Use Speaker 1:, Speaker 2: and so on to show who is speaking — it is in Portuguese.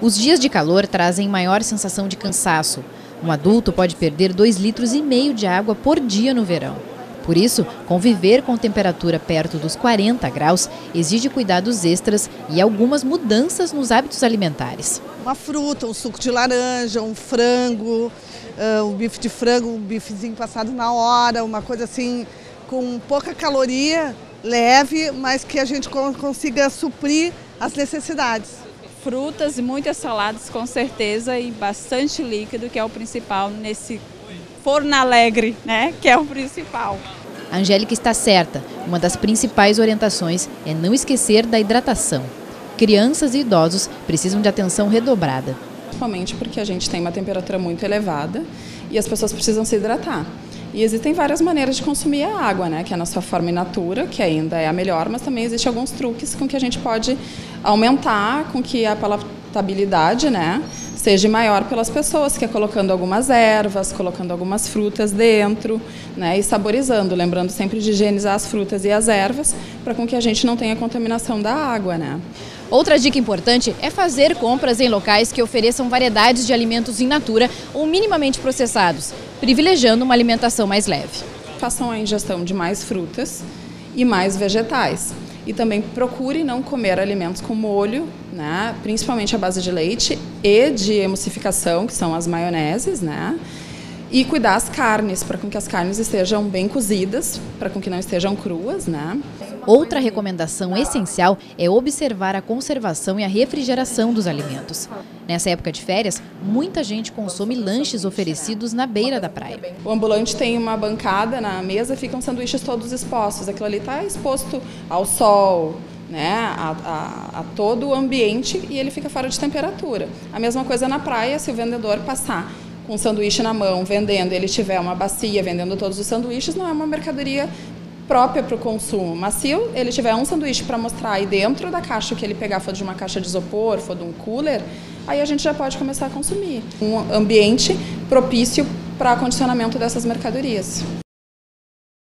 Speaker 1: Os dias de calor trazem maior sensação de cansaço. Um adulto pode perder 2 litros e meio de água por dia no verão. Por isso, conviver com temperatura perto dos 40 graus exige cuidados extras e algumas mudanças nos hábitos alimentares.
Speaker 2: Uma fruta, um suco de laranja, um frango, uh, um bife de frango, um bifezinho passado na hora, uma coisa assim com pouca caloria, leve, mas que a gente consiga suprir as necessidades.
Speaker 3: Frutas e muitas saladas com certeza e bastante líquido, que é o principal nesse forno alegre, né? Que é o principal.
Speaker 1: A Angélica está certa. Uma das principais orientações é não esquecer da hidratação. Crianças e idosos precisam de atenção redobrada.
Speaker 4: Principalmente porque a gente tem uma temperatura muito elevada e as pessoas precisam se hidratar. E existem várias maneiras de consumir a água, né? Que é na sua forma in natura, que ainda é a melhor, mas também existem alguns truques com que a gente pode aumentar, com que a palatabilidade, né? seja maior pelas pessoas, que é colocando algumas ervas, colocando algumas frutas dentro, né, e saborizando, lembrando sempre de higienizar as frutas e as ervas, para com que a gente não tenha contaminação da água, né.
Speaker 1: Outra dica importante é fazer compras em locais que ofereçam variedades de alimentos in natura ou minimamente processados, privilegiando uma alimentação mais leve.
Speaker 4: Façam a ingestão de mais frutas e mais vegetais. E também procure não comer alimentos com molho, né, principalmente à base de leite e de emulsificação, que são as maioneses, né? E cuidar as carnes, para que as carnes estejam bem cozidas, para que não estejam cruas, né?
Speaker 1: Outra recomendação essencial é observar a conservação e a refrigeração dos alimentos. Nessa época de férias, muita gente consome lanches oferecidos na beira da praia.
Speaker 4: O ambulante tem uma bancada na mesa, ficam sanduíches todos expostos. Aquilo ali está exposto ao sol, né, a, a, a, todo o ambiente e ele fica fora de temperatura. A mesma coisa na praia, se o vendedor passar um sanduíche na mão, vendendo, ele tiver uma bacia vendendo todos os sanduíches, não é uma mercadoria própria para o consumo. Mas se ele tiver um sanduíche para mostrar aí dentro da caixa que ele pegar, for de uma caixa de isopor, for de um cooler, aí a gente já pode começar a consumir. Um ambiente propício para acondicionamento dessas mercadorias.